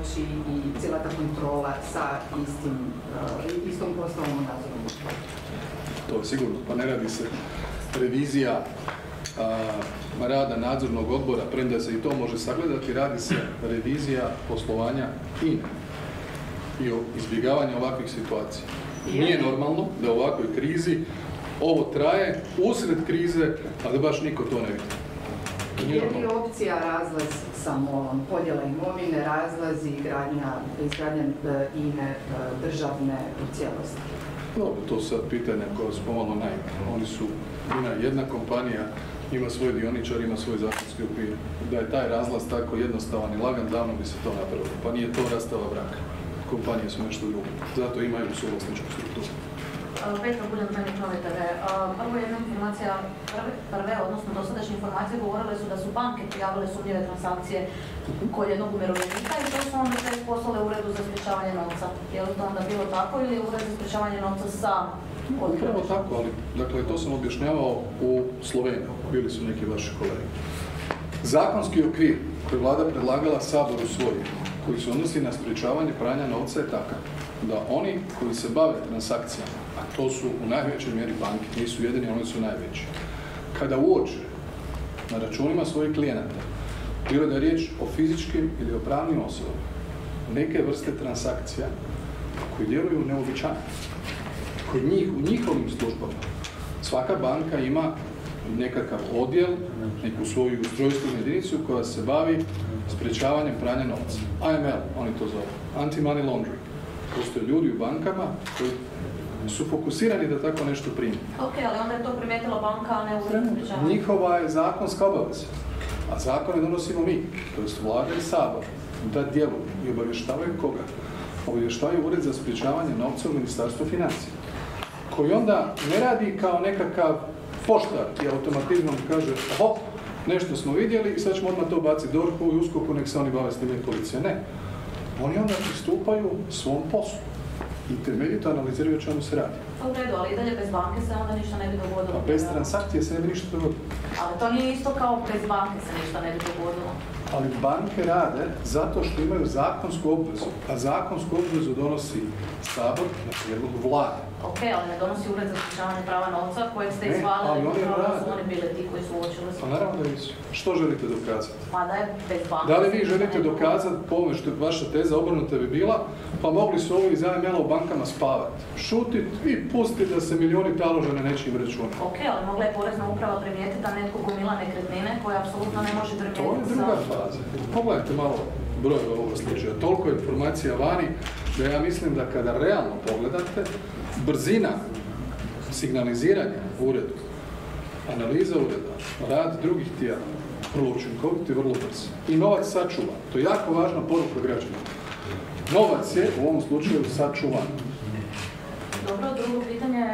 proći i cijela ta kontrola sa istim, uh, istom postavom u nadzornom To je sigurno, pa ne radi se revizija rada nadzornog odbora, premda se i to može sagledati, radi se revizija poslovanja INA i o izbjegavanju ovakvih situacija. Nije normalno da u ovakvoj krizi ovo traje usred krize, a da baš niko to ne vidi. Je li opcija razlaz samo podjela imovine, razlaz i izgradnja, e, INE e, državne u cijelosti? Dobro, to sad pitanja koja su pomalo naivne. Oni su INA jedna kompanija, ima svoj dioničar, ima svoj zakonski okvir. Da je taj razlaz tako jednostavan i lagan, davno bi se to napravilo. Pa nije to rastava braka. Kompanije su nešto drugo. Zato imaju suvlasničku strukturu. Petra Buljan, meni TV. Prvo jedna informacija, prve, odnosno dosadašnje informacije govorile su da su banke prijavile sumnjive transakcije kod jednog umirovljenika i to su onda te poslale uredu za sprječavanje novca. Je li to onda bilo tako ili ured za sprječavanje novca sam Upravo tako, ali dakle, to sam objašnjavao u Sloveniji, bili su neki vaši kolegi. Zakonski okvir koji je vlada predlagala Saboru svoj, koji se odnosi na sprječavanje pranja novca je takav da oni koji se bave transakcijama, a to su u najvećoj mjeri banke, nisu jedini, oni su najveći, kada uoče na računima svojih klijenata, bilo da je riječ o fizičkim ili o pravnim osobama, neke vrste transakcija koji djeluju neobičajno, kod njih, u njihovim službama, svaka banka ima nekakav odjel, neku svoju ustrojstvenu jedinicu koja se bavi sprječavanjem pranja novca. AML, oni to zovu. Anti-money laundering. Postoje ljudi u bankama koji su fokusirani da tako nešto primi. Ok, ali onda je to primijetila banka, a ne u Njihova je zakonska obaveza. A zakone donosimo mi, to jest vlada i sabor, da djeluju i obavještavaju koga? Obavještavaju Ured za sprječavanje novca u Ministarstvu financija koji onda ne radi kao nekakav poštar i automatizmom kaže hop, nešto smo vidjeli i sad ćemo odmah to baciti dorku i uskoku, nek se oni bave s tim policija. Ne. Oni onda pristupaju svom poslu i temeljito analiziraju o čemu se radi. U redu, ali i dalje bez banke se onda ništa ne bi dogodilo. A bez transakcije se ne bi ništa dogodilo. Ali to nije isto kao bez banke se ništa ne bi dogodilo. Ali banke rade zato što imaju zakonsku obvezu, a zakonsku obvezu donosi Sabor na prijedlog vlade. Ok, ali ne donosi ured za sprečavanje prava novca kojeg ste izvalili upravo su oni bili ti koji su uočili Pa naravno da nisu. Što želite dokazati? Pa da je bez banke. Da li vi želite dokazati po ovome što je vaša teza obrnuta bi bila, pa mogli su ovi iz u bankama spavati. Šutit i pustiti da se milijoni talože na nečim računima. Ok, ali mogla je porezna uprava primijetiti da netko gomila nekretnine koje apsolutno ne može primijetiti. To je druga faza. Pogledajte malo broj ovoga slučaja. Toliko informacija vani da ja mislim da kada realno pogledate, brzina signaliziranja uredu, analiza ureda, rad drugih tijela, vrlo učinkovit i vrlo brz. I novac sačuva. To je jako važna poruka građana. Novac je u ovom slučaju sačuvan. Dobro, drugo pitanje.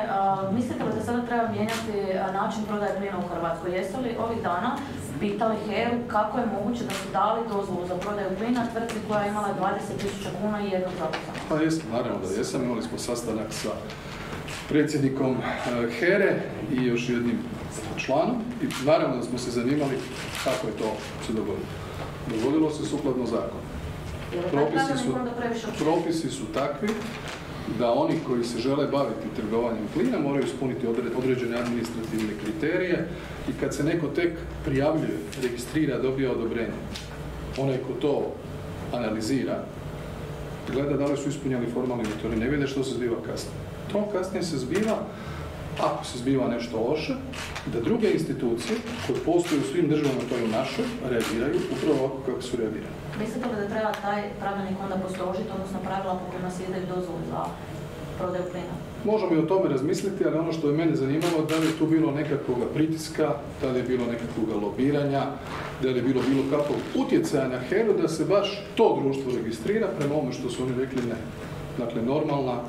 mislite li da sada treba mijenjati način prodaje plina u Hrvatskoj? Jesu li ovih dana pitali HERU kako je moguće da su dali dozvolu za prodaju plina tvrtci koja je imala 20.000 kuna i jednog zaposlenog? Pa jesam, naravno da jesam. Imali smo sastanak sa predsjednikom e, HERE i još jednim članom i naravno da smo se zanimali kako je to se dogodilo. Dogodilo se sukladno zakonu. Propisi su, propisi su takvi da oni koji se žele baviti trgovanjem plina moraju ispuniti određene administrativne kriterije i kad se neko tek prijavljuje, registrira, dobija odobrenje, onaj ko to analizira, gleda da li su ispunjali formalni uvjeti, ne vide što se zbiva kasnije. To kasnije se zbiva, ako se zbiva nešto loše, da druge institucije koje postoje u svim državama, to u našoj, reagiraju upravo ovako kako su reagirali. Mislite li da treba taj pravilnik onda postrožiti, odnosno pravila po kojima se ide dozvolu za prodaju plina? Možemo i o tome razmisliti, ali ono što je mene zanimalo, da li je tu bilo nekakvog pritiska, da li je bilo nekakvog lobiranja, da li je bilo bilo kakvog utjecaja na HERU da se baš to društvo registrira prema ovome što su oni rekli ne. Dakle, normalna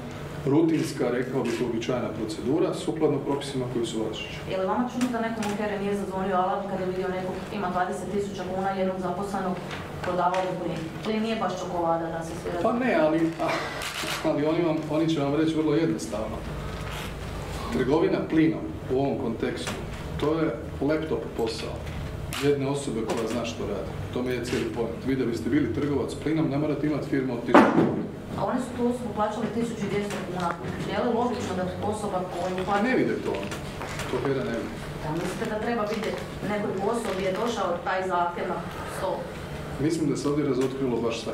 rutinska, rekao bih, uobičajena procedura sukladno propisima koji su važeći. Je li vama čudno da nekom u nije zazvonio alarm kada je vidio nekog ima 20.000 kuna jednog zaposlenog prodavao plin? Plin nije baš čokolada da se sve Pa ne, ali, ali oni, vam, oni će vam reći vrlo jednostavno. Trgovina plinom u ovom kontekstu, to je laptop posao. Jedne osobe koja zna što radi. To mi je cijeli point. Vi da biste bili trgovac plinom, ne morate imati firmu od 1000 kuna. A oni su tu osobu plaćali 1200 kuna. Je li logično da osoba koju Pa ne vide to. To Hera ne vidi. Da mislite da treba vidjeti nekoj osobi je došao taj zahtjev na stol? Mislim da se ovdje razotkrilo baš sve.